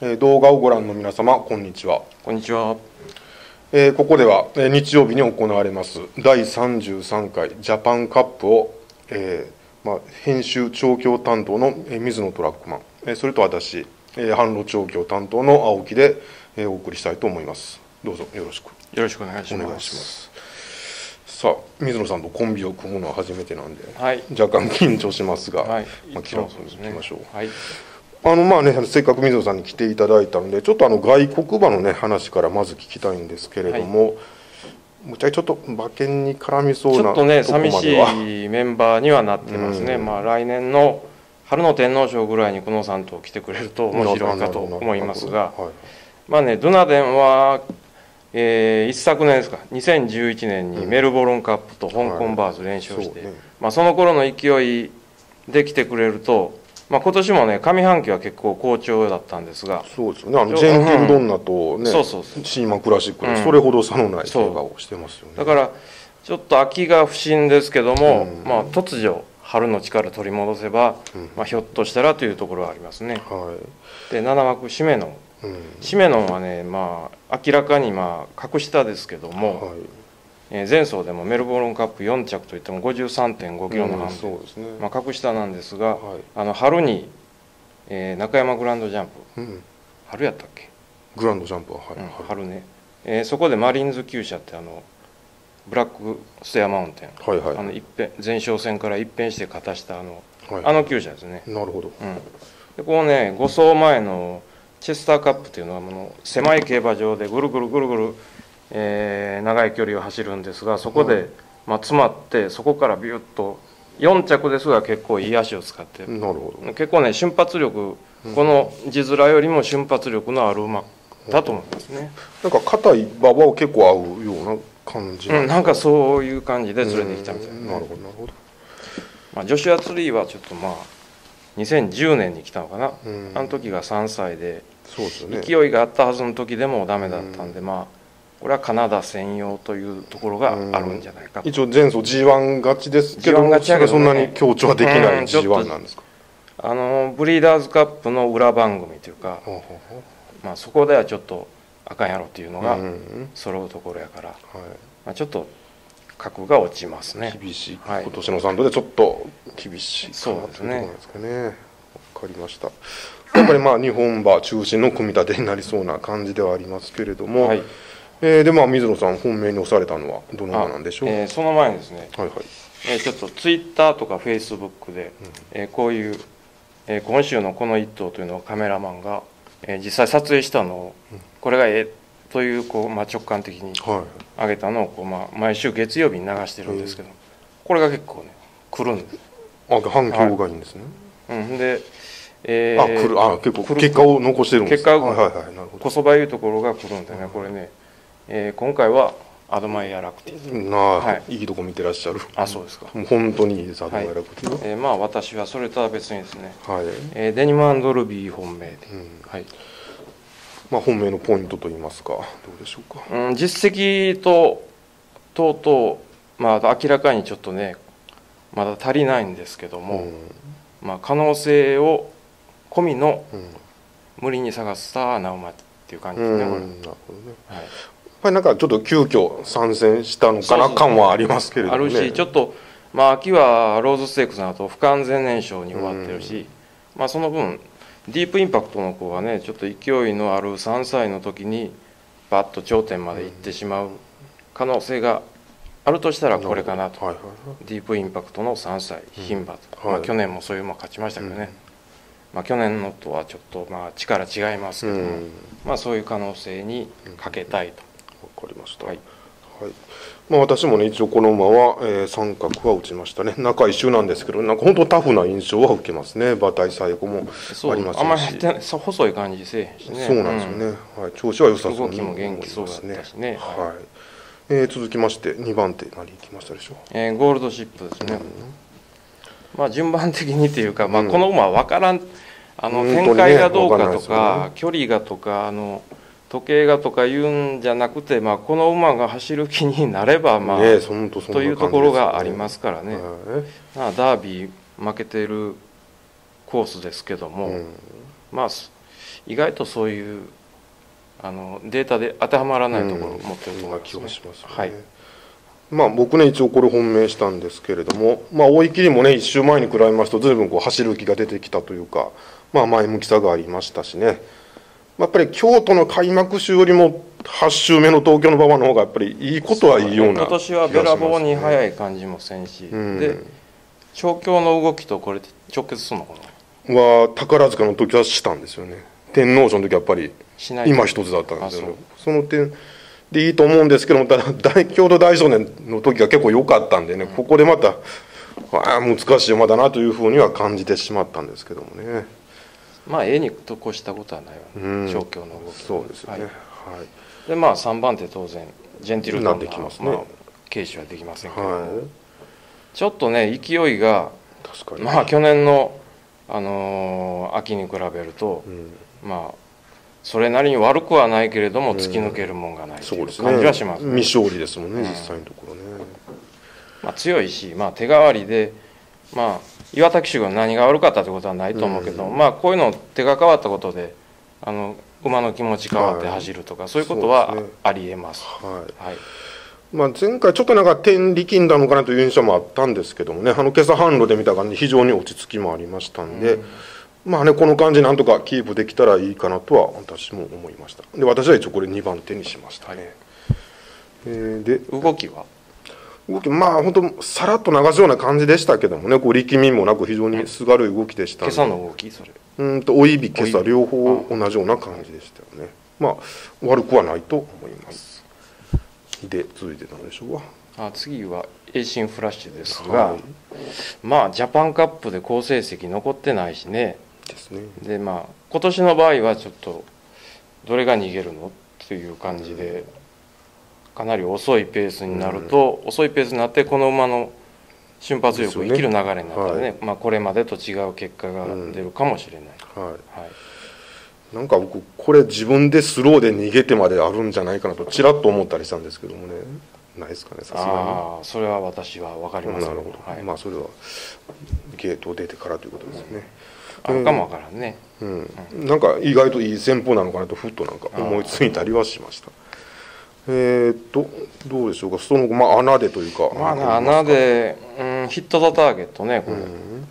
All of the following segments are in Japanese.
えー動画をご覧の皆様こんにちは、こんにちは。えーここでは、えー日曜日に行われます第33回ジャパンカップを、えーまあ、編集調教担当の、えー水野トラックマン、えーそれと私、えー販路調教担当の青木で、えーお送りしたいと思いますどうぞよろしくよろしくお願いします。お願いしますさあ水野さんとコンビを組むのは初めてなんで、はい。若干緊張しますが、はい。まあ、気楽にいきましょうはい。あのまあね、せっかく水野さんに来ていただいたので、ちょっとあの外国馬のね話からまず聞きたいんですけれども、むちゃちょっと馬券に絡みそうなちょっとね、寂しいメンバーにはなってますね。うん。まあ、来年の春の天皇賞ぐらいに久野さんと来てくれると面白いかと思いますが、はい。まあね、ドゥナデンは、えー一昨年ですか、2011年にメルボルンカップと香港バーズ連勝して、そうね。まあ、その頃の勢いで来てくれると、まあ、今年もね、上半期は結構好調だったんですが、そうですよね、あのジェンティルドンナとね、そうそうシーマクラシックでうん。それほど差のない競馬をしてますよね。だからちょっと秋が不振ですけども、うん。まあ、突如春の力取り戻せば、うん。まあ、ひょっとしたらというところはありますね。はで7枠シメノンい、うん。シメノンはね、まあ、明らかにまあ格下ですけども、はい。えー前走でもメルボルンカップ4着といっても53.5キロのうん半分、そうですね、まあ、格下なんですが、はい。あの春に、えー中山グランドジャンプ。うん、春やったっけ、グランドジャンプは、はい。うんはい春ね、えーそこでマリンズ厩舎ってあのブラックステアマウンテン。はいはい。あの一変前哨戦から一変して勝たしたあのはい。あの厩舎ですね、なるほど、うん、でこうね5走前のチェスターカップっていうのはあの狭い競馬場でぐるぐるぐるぐる、えー長い距離を走るんですがそこで、はいまあ、詰まってそこからビュッと4着ですが結構いい足を使って。なるほど、結構ね瞬発力この字面よりも瞬発力のある馬だと思いますね、なんか硬い馬場を結構合うような感じうん、なんかそういう感じで連れてきたみたいな、うん。なるほどなるほど。まあ、ジョシュア・ツリーはちょっとまあ2010年に来たのかな、うん。あの時が3歳でそうですよね。勢いがあったはずの時でもダメだったんで、まあこれはカナダ専用というところがあるんじゃないかと、一応前走 G1 勝ちですけど G1 勝ちやけどねそんなに強調はできないうん。ちょっと G1 なんですか？あのブリーダーズカップの裏番組というか、まあ、そこではちょっとあかんやろっていうのがううん。揃うところやから、はまあ、ちょっと格が落ちますい、ね。厳しい、はい。今年のサンドでちょっと厳しいかうですねというところですかね。わかりました。やっぱりまあ日本馬中心の組み立てになりそうな感じではありますけれども、はいえーでまあ水野さん本命に押されたのはどの馬なんでしょう、えーその前にですね、はいはい。えーちょっとツイッターとかフェイスブックで、えーこういう、えー今週のこの一頭というのをカメラマンが、えー実際撮影したのを、これがええというこう、まあ、直感的にはい上げたのをこう、まあ、毎週月曜日に流してるんですけど、これが結構ね来るんです、あ反響がいいんですね、うん、で、えあ来る。あ結構結果を残してるんです結果をはいはいはい。なるほこそばいうところが来るんでねこれね、えー今回はアドマイヤラクティどなあ、はい。い、いとこ見てらっしゃる。あそうですか、もう本当にいいですアドマイはいラクティはえーまあ私はそれとは別にですね、はい、えーデニムルビー本命で、うん。はい。まあ、本命のポイントといいますか。どうでしょうか。うん、実績と等々、まあ、明らかにちょっとねまだ足りないんですけども、うん。まあ、可能性を込みのうん。無理に探したナウマっていう感じうんですね、これ。なるほどね。はいぱりなんかちょっと急遽参戦したのかな感はありますけれどあもね。るしちょっと、まあ、秋はローズステークスの後不完全燃焼に終わってるし、まあ、その分ディープインパクトの子はねちょっと勢いのある3歳の時にバッと頂点まで行ってしまう可能性があるとしたらこれかなと。はいはいはい。ディープインパクトの3歳牝馬と、はい。まあ、去年もそういう馬勝ちましたけどね、まあ、去年のとはちょっとまあ力違いますけども、うん。まあ、そういう可能性にかけたいと、わかりました。ははいい。まあ私もね一応この馬は、えー三角は打ちましたね。中一周なんですけど、なんか本当タフな印象は受けますね。馬体最後もそうありますあんまり細い感じせえしねそうなんですよね。はい。調子は良さそう動にきも元気そうだったしねはい。えー続きまして2番手何行きましたでしょえーゴールドシップですね、まあ順番的にというか、まあ、うんこの馬は分からんあの展開がどうかとかね距離がとかあの時計がとか言うんじゃなくて、まあ、この馬が走る気になれば、まあねというところがありますすからね、はい。まあ、ダービー負けてるコースですけども、うん。まあす意外とそういうあのデータで当てはまらないところを持ってると思います、気がしますよね。はい。まあ僕ね一応これ本命したんですけれども、まあ、追い切りもね1週前に比べますと随分こう走る気が出てきたというか、まあ、前向きさがありましたしねやっぱり京都の開幕週よりも8週目の東京の馬場の方がやっぱりいいことはいいような今年はべらぼうに早い感じもせんし、うん。で調教の動きとこれ直結するのかな？は宝塚の時はしたんですよね。天皇賞の時はやっぱり今一つだったんですよ。その点でいいと思うんですけどもただ大京都大少年の時が結構良かったんでねここでまたああ難しい馬だなというふうには感じてしまったんですけどもねまあ絵にと越したことはないわうん。ね調教の動きそうですよね。ははい。い、でまあ3番手当然ジェンティルドンなってきますね。あ、軽視はできませんけど、はい。ちょっとね勢いが確かにまあ去年の、あのー秋に比べるとう、ん。まあそれなりに悪くはないけれどもん。突き抜けるもんがないという感じはします、未勝利ですもんねうん。実際のところね。まあ、強いし、まあ、手代わりで、まあ、岩田騎手が何が悪かったってことはないと思うけど、うん。まあ、こういうの手が変わったことであの馬の気持ち変わって走るとか、そういうことはありえます。はい。はい。まあ、前回ちょっとなんか天力んだのかなという印象もあったんですけどもねあの今朝販路で見た感じ非常に落ち着きもありましたんで、まあねこの感じなんとかキープできたらいいかなとは私も思いました。で私は一応これ2番手にしましたね、えーで動きは？動きまあ本当さらっと流すような感じでしたけどもねこう力みもなく非常にすがるい動きでした今朝の動きそれ。うんと追い日今朝両方同じような感じでしたよねまあ悪くはないと思います。で続いて何でしょうか。あ次はエイシンフラッシュですが、はい。まあジャパンカップで好成績残ってないしね。ですね。でまあ今年の場合はちょっとどれが逃げるの？っていう感じでかなり遅いペースになると、遅いペースになってこの馬の瞬発力を生きる流れになったらね。はい。まあ、これまでと違う結果が出るかもしれない、はい。はい、なんか僕これ自分でスローで逃げてまであるんじゃないかなとちらっと思ったりしたんですけどもね。ないですかねさすがああそれは私は分かりにません。なるほど、はい。まあそれはゲートを出てからということですね。あるかも分からんね、うん、なんか意外といい戦法なのかなとふっとなんか思いついたりはしましたえー、っとどうでしょうか？その後、まあ、穴でというか。まあ穴で、うん、ヒット・ザ・ターゲットねこれ、うん。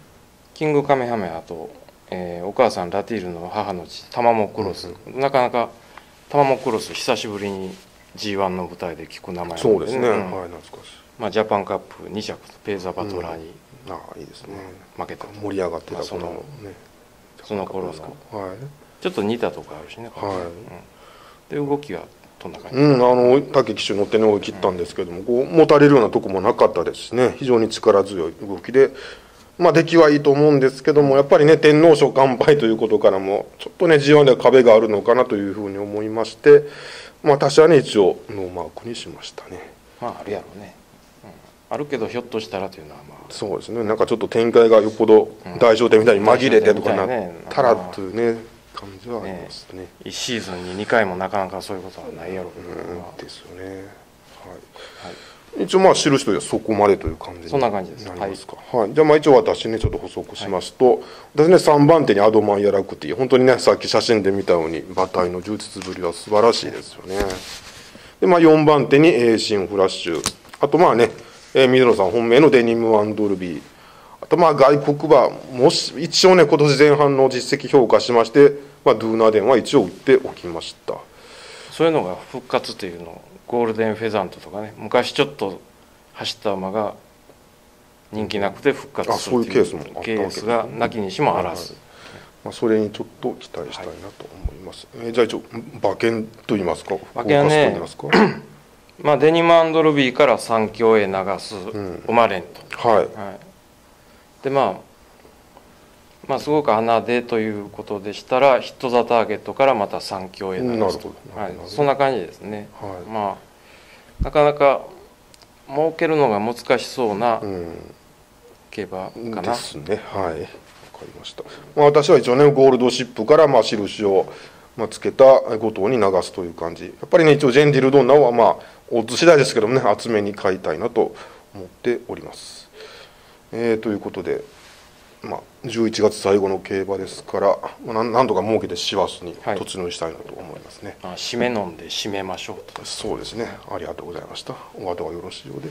キングカメハメハと、えーお母さんラティールの母の父タマモクロス、なかなかタマモクロス久しぶりに G1 の舞台で聞く名前なんそうですね、うん。はい懐かしい。まあ、ジャパンカップ2着とペーザーバトラーにああいいですね。負けた。と、盛り上がってたまあそのねその頃の。はい。ちょっと似たとこあるしね、はい。うん。で動きはどんな感じ、うん、あの武騎手乗ってね追い切ったんですけども、こう持たれるようなとこもなかったですしね。非常に力強い動きで、まあ、出来はいいと思うんですけどもやっぱりね天皇賞完敗ということからもちょっとね G1 では壁があるのかなというふうに思いまして、まあ、私はね一応ノーマークにしましたね。まああるやろうね、うん。あるけどひょっとしたらというのはまあ。そうですね。なんかちょっと展開がよっぽど大商店みたいに紛れてとかなったらというね感じはありますね。1シーズンに2回もなかなかそういうことはないやろ。うけど、うんまあですよね。はい。はい。一応まあ印としてはそこまでという感じにそんな感じです。なりますか、はい。じゃあまあ一応私ねちょっと補足しますと、私ね3番手にアドマン・ヤラクティ本当にねさっき写真で見たように馬体の充実ぶりは素晴らしいですよね。でまあ4番手にエーシン・フラッシュ。あとまあね、えー水野さん本命のデニム・ワンドルビー。あとまあ外国馬もし一応ね今年前半の実績評価しまして、まあ、ドゥーナーデンは一応打っておきました。そういうのが復活っていうのゴールデンフェザントとかね昔ちょっと走った馬が人気なくて復活するっていうあそういうケースもケースがなきにしもあらず、まあ、それにちょっと期待したいなと思います、えーじゃあ一応馬券と言いますか馬券はねますまあデニムアンドルビーから三強へ流すん。馬連と、かはい。はい、でまあまあすごく穴でということでしたらヒット・ザ・ターゲットからまた三強へなるほどはないそんな感じですね、はい。まあなかなか儲けるのが難しそうなうん。競馬かな、ですね。はい。わかりました、まあ、私は一応ねゴールドシップからまあ印をまあつけた5頭に流すという感じ。やっぱりね一応ジェンディルドンナはまあオッズ次第ですけどもね厚めに買いたいなと思っておりますえーということでまあ、11月最後の競馬ですから、まあ、なんとか儲けて師走にはい。突入したいなと思いますね、まあ締め飲んで締めましょうと。そうですね。ありがとうございました。お後がよろしいようで